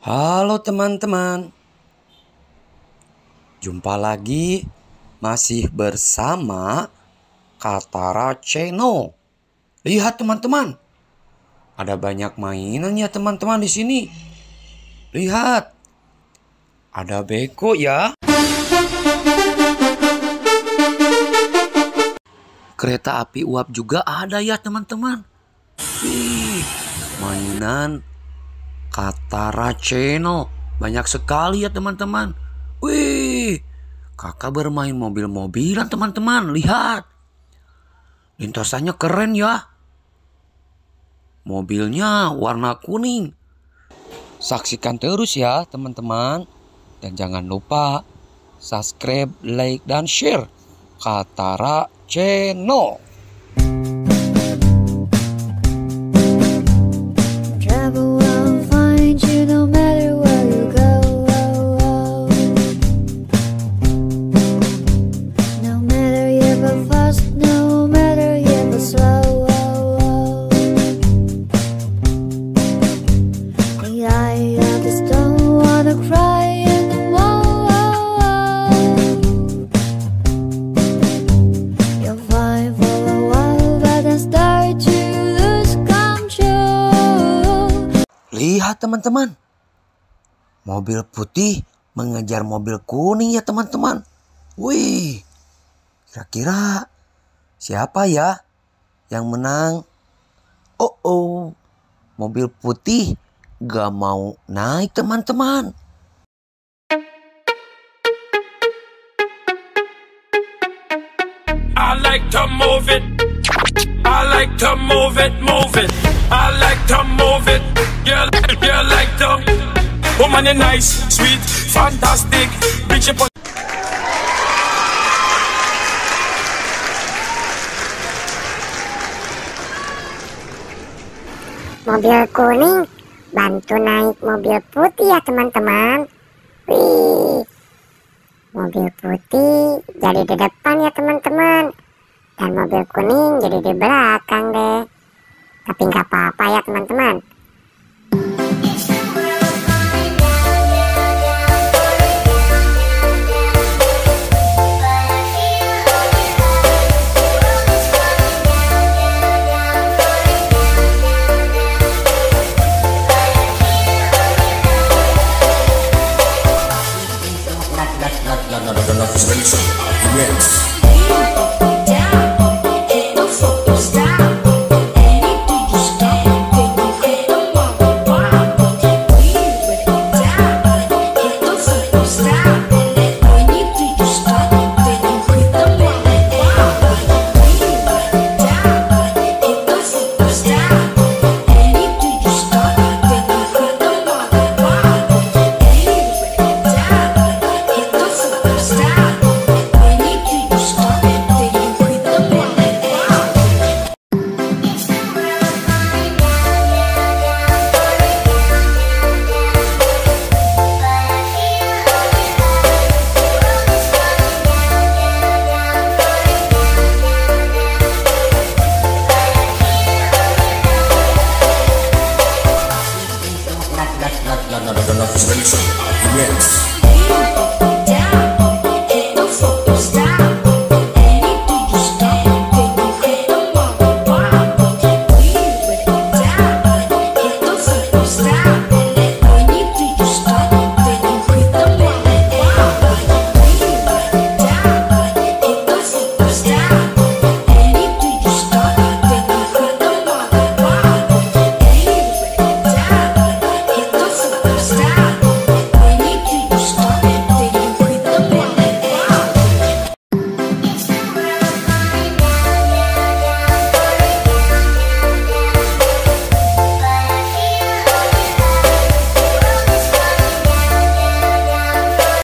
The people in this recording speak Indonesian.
Halo teman-teman. Jumpa lagi masih bersama Katara Channel. Lihat teman-teman. Ada banyak mainan ya teman-teman di sini. Lihat. Ada beko ya. Kereta api uap juga ada ya teman-teman. Mainan Katara Channel. Banyak sekali ya teman-teman. Wih, kakak bermain mobil-mobilan teman-teman. Lihat. Lintasannya keren ya. Mobilnya warna kuning. Saksikan terus ya teman-teman. Dan jangan lupa subscribe, like, dan share Katara Channel. Lihat teman-teman. Mobil putih mengejar mobil kuning ya teman-teman. Wih. Kira-kira siapa ya yang menang? Oh oh. Mobil putih gak mau naik teman-teman. I like to move it. I like to move it, move it. I like to move it. Girl, girl like to. Woman, you nice, sweet, fantastic. Bitch, you put. mobil kuning bantu naik mobil putih ya teman-teman wih mobil putih jadi di depan ya teman-teman dan mobil kuning jadi di belakang deh tapi nggak apa-apa ya teman-teman Spencer Rex.